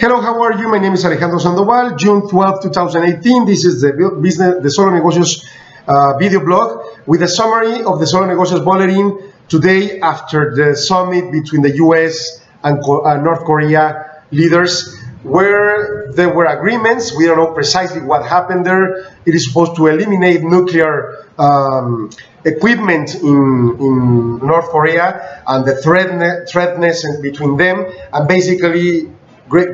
Hello, how are you? My name is Alejandro Sandoval. June 12, 2018. This is the business, the Solo Negocios uh, video blog with a summary of the Solo Negocios Bulletin today after the summit between the US and uh, North Korea leaders where there were agreements. We don't know precisely what happened there. It is supposed to eliminate nuclear um, equipment in, in North Korea and the threat, threatness between them and basically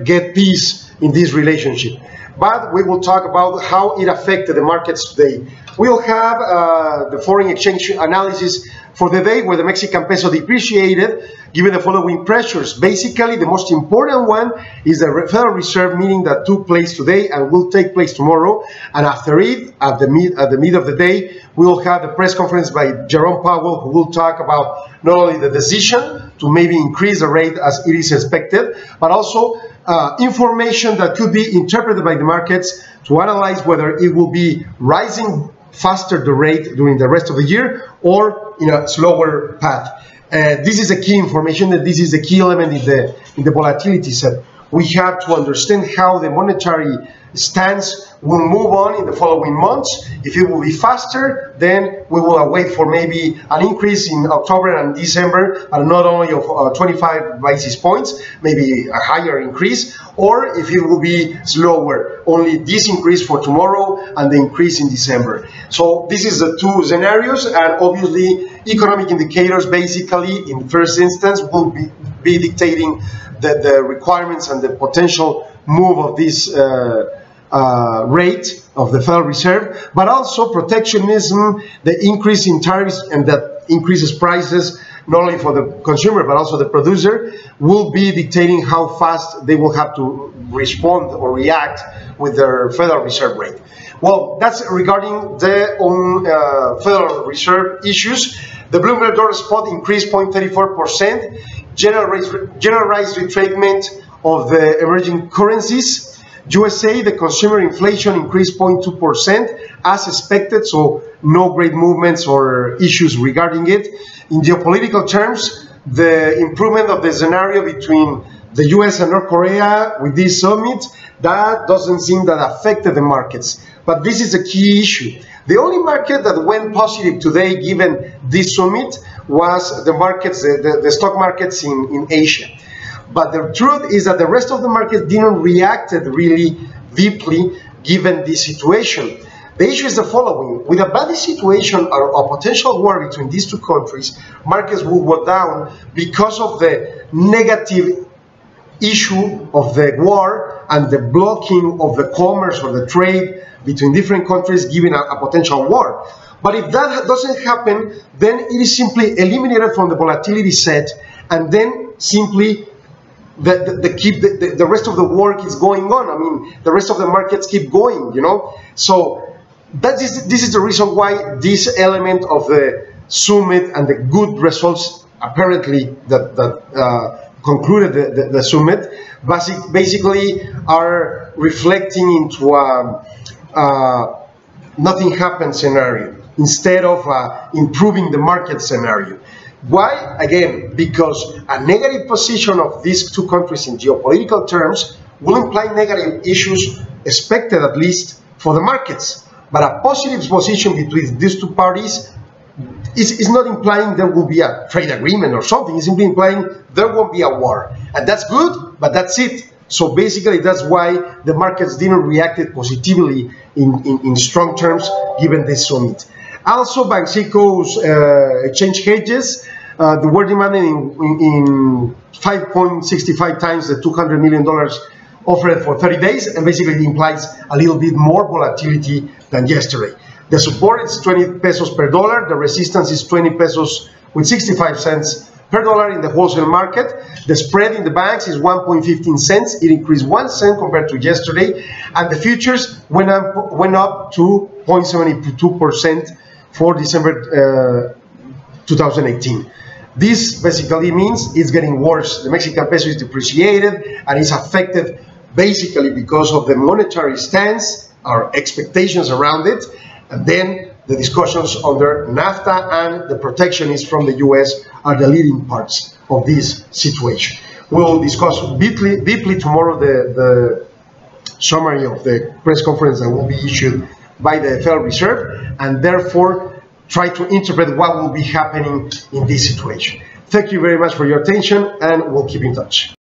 get peace in this relationship. But we will talk about how it affected the markets today. We'll have uh, the foreign exchange analysis for the day where the Mexican peso depreciated given the following pressures. Basically, the most important one is the Federal Reserve meeting that took place today and will take place tomorrow. And after it, at the mid at the mid of the day, we will have the press conference by Jerome Powell, who will talk about not only the decision to maybe increase the rate as it is expected, but also uh, information that could be interpreted by the markets to analyze whether it will be rising faster the rate during the rest of the year or in a slower path. Uh, this is a key information that this is a key element in the in the volatility set. We have to understand how the monetary stance will move on in the following months. If it will be faster, then we will wait for maybe an increase in October and December, but not only of uh, 25 basis points, maybe a higher increase, or if it will be slower, only this increase for tomorrow and the increase in December. So this is the two scenarios, and obviously economic indicators basically in first instance will be, be dictating the, the requirements and the potential move of this uh, uh, rate of the Federal Reserve, but also protectionism, the increase in tariffs and that increases prices not only for the consumer but also the producer will be dictating how fast they will have to respond or react with their Federal Reserve rate. Well, that's regarding the own uh, Federal Reserve issues. The Bloomberg dollar spot increased 0.34%, generalized, generalized retracement of the emerging currencies. USA, the consumer inflation increased 0.2% as expected, so no great movements or issues regarding it. In geopolitical terms, the improvement of the scenario between the US and North Korea with this summit, that doesn't seem that affected the markets. But this is a key issue. The only market that went positive today, given this summit, was the markets, the, the, the stock markets in, in Asia. But the truth is that the rest of the market didn't react really deeply given this situation. The issue is the following. With a bad situation or a potential war between these two countries, markets will go down because of the negative issue of the war and the blocking of the commerce or the trade between different countries given a, a potential war. But if that doesn't happen, then it is simply eliminated from the volatility set and then simply the, the, the keep the, the, rest of the work is going on. I mean, the rest of the markets keep going, you know. So that is this is the reason why this element of the summit and the good results apparently that that uh, concluded the, the, the, summit basic, basically are reflecting into a, a nothing happens scenario instead of uh, improving the market scenario. Why? Again, because a negative position of these two countries in geopolitical terms will imply negative issues expected at least for the markets. But a positive position between these two parties is, is not implying there will be a trade agreement or something. It's simply implying there won't be a war. And that's good, but that's it. So basically, that's why the markets didn't react positively in, in, in strong terms given this summit. Also, Banxico's uh, exchange hedges, uh, the were demanded in, in 5.65 times the $200 million offered for 30 days, and basically implies a little bit more volatility than yesterday. The support is 20 pesos per dollar, the resistance is 20 pesos with 65 cents per dollar in the wholesale market. The spread in the banks is 1.15 cents. It increased 1 cent compared to yesterday. And the futures went up, went up to 0.72% for December uh, 2018. This basically means it's getting worse. The Mexican peso is depreciated and it's affected basically because of the monetary stance, our expectations around it, and then the discussions under NAFTA and the protectionists from the US are the leading parts of this situation. We'll discuss deeply, deeply tomorrow the, the summary of the press conference that will be issued by the Federal Reserve and therefore try to interpret what will be happening in this situation. Thank you very much for your attention and we'll keep in touch.